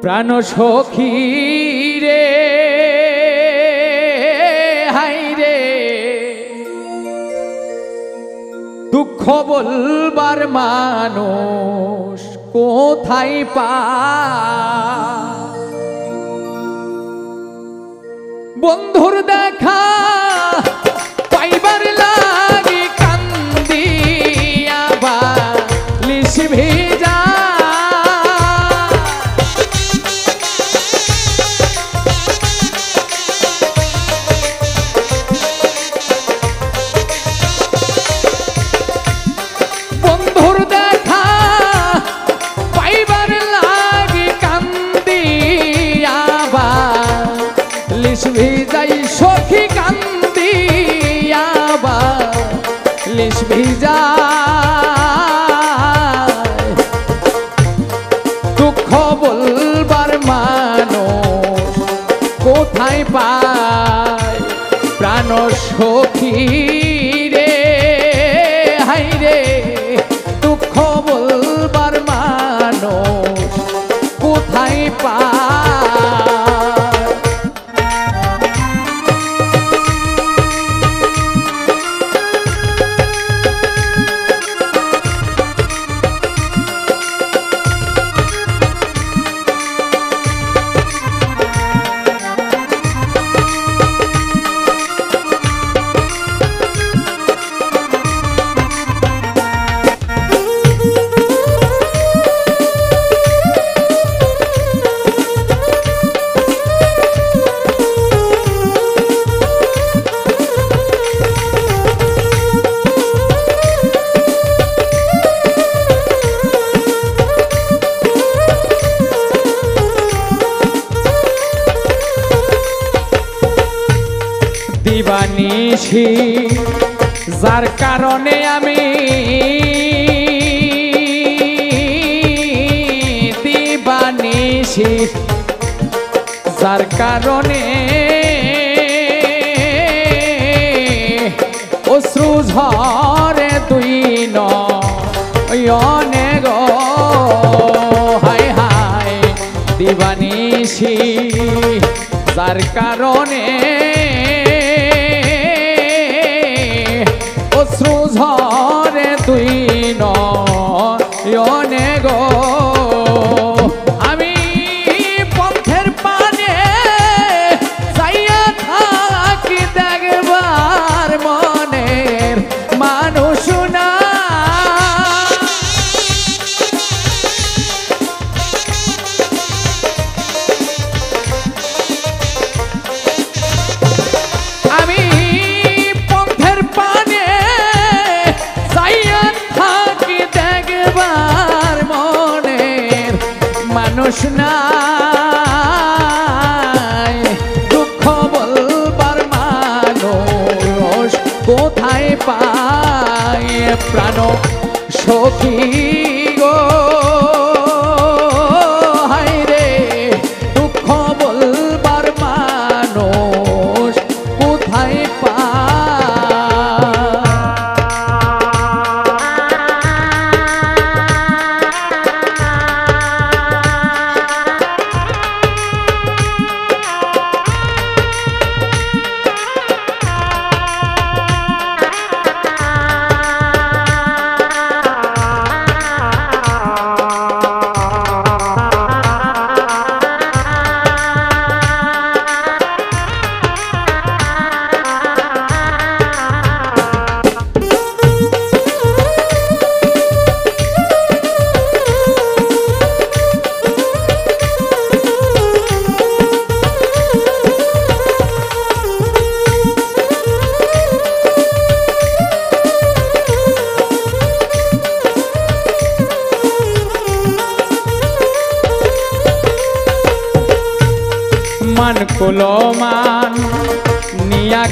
প্রাণ সখী রে হাই রে। দুঃখ বলবার মানুষ কোথায় পা? বন্ধুর দেখা দিবানিশি যার কারণে আমি দিবানিশি যার কারণে অশ্রু ঝরে দুই নয়নে গো হায় হায় দিবানিশি যার কারণে কোথায় পায় প্রাণ সখী?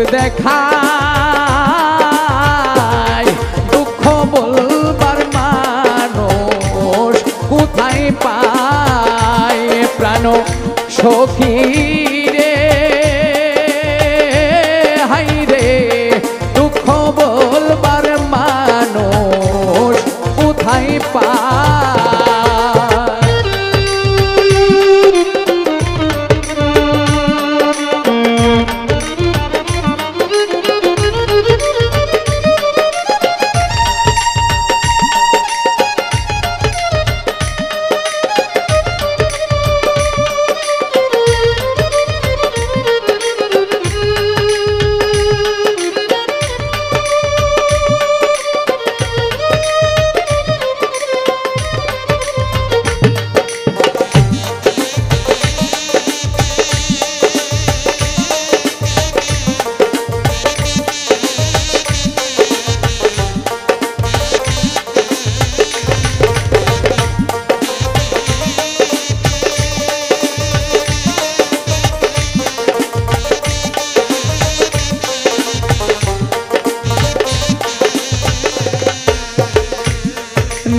with their car.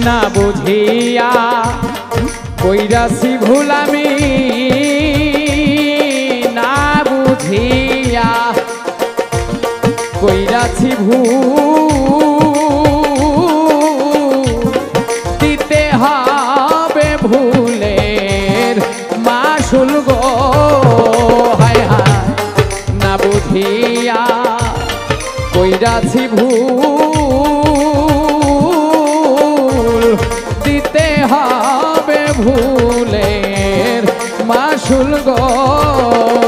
না বুঝিয়া কৈরাসি ভুলামি না বুঝিয়া কৈরাছি ভুল हो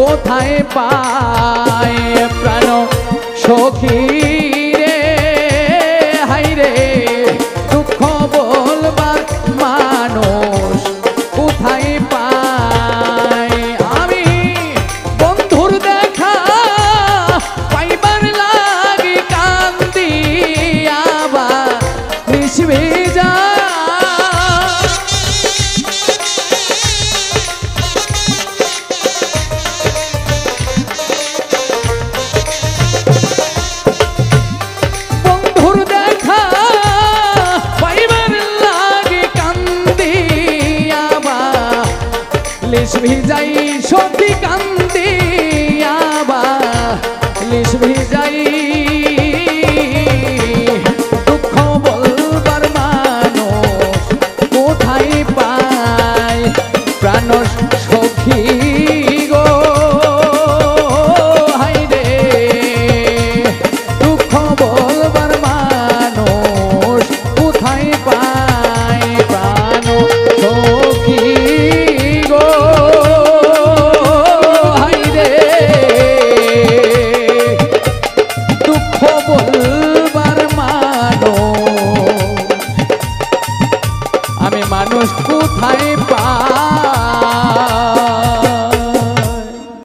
কোথায় পায় প্রাণ সখী? 你在。